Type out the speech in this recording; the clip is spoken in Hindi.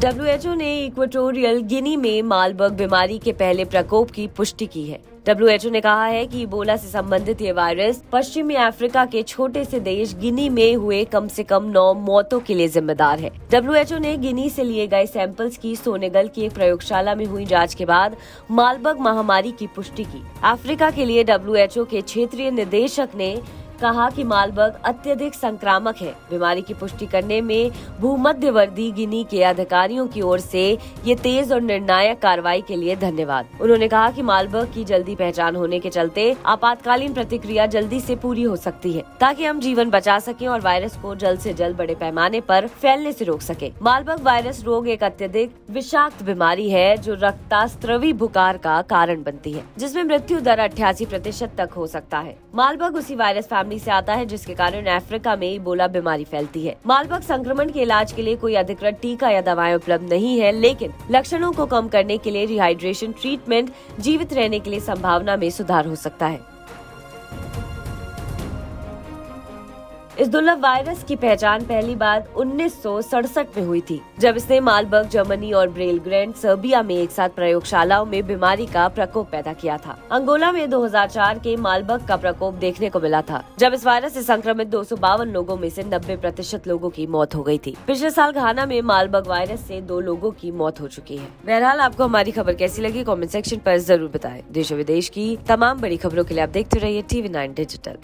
डब्ल्यूएचओ ने इक्वेटोरियल गिनी में मालबर्ग बीमारी के पहले प्रकोप की पुष्टि की है। डब्ल्यूएचओ ने कहा है कि इबोला से संबंधित ये वायरस पश्चिमी अफ्रीका के छोटे से देश गिनी में हुए कम से कम नौ मौतों के लिए जिम्मेदार है। डब्ल्यूएचओ ने गिनी से लिए गए सैंपल्स की सोनेगल की एक प्रयोगशाला में हुई जाँच के बाद मालबर्ग महामारी की पुष्टि की। अफ्रीका के लिए डब्ल्यूएचओ के क्षेत्रीय निदेशक ने कहा कि मालबर्ग अत्यधिक संक्रामक है। बीमारी की पुष्टि करने में भूमध्यवर्ती गिनी के अधिकारियों की ओर से ये तेज और निर्णायक कार्रवाई के लिए धन्यवाद। उन्होंने कहा कि मालबर्ग की जल्दी पहचान होने के चलते आपातकालीन प्रतिक्रिया जल्दी से पूरी हो सकती है, ताकि हम जीवन बचा सके और वायरस को जल्द से जल्द बड़े पैमाने पर फैलने से रोक सके। मालबर्ग वायरस रोग एक अत्यधिक विषाक्त बीमारी है, जो रक्तास्त्रवी बुखार का कारण बनती है, जिसमें मृत्यु दर अठासी प्रतिशत तक हो सकता है। मालबर्ग उसी वायरस फैमिली फैमिली से आता है, जिसके कारण अफ्रीका में इबोला बीमारी फैलती है। मालबग संक्रमण के इलाज के लिए कोई अधिकृत टीका या दवाएँ उपलब्ध नहीं है, लेकिन लक्षणों को कम करने के लिए रिहाइड्रेशन ट्रीटमेंट जीवित रहने के लिए संभावना में सुधार हो सकता है। इस दुर्लभ वायरस की पहचान पहली बार उन्नीस सौ सड़सठ में हुई थी, जब इसने मालबर्ग, जर्मनी और ब्रेल ग्रैंड सर्बिया में एक साथ प्रयोगशालाओं में बीमारी का प्रकोप पैदा किया था। अंगोला में 2004 के मालबर्ग का प्रकोप देखने को मिला था, जब इस वायरस से संक्रमित दो सौ बावन लोगों में से 90 प्रतिशत लोगों की मौत हो गई थी। पिछले साल घाना में मालबर्ग वायरस से दो लोगों की मौत हो चुकी है। बहरहाल, आपको हमारी खबर कैसी लगी कॉमेंट सेक्शन आरोप ज़रूर बताए। देश विदेश की तमाम बड़ी खबरों के लिए आप देखते रहिए टीवी नाइन डिजिटल।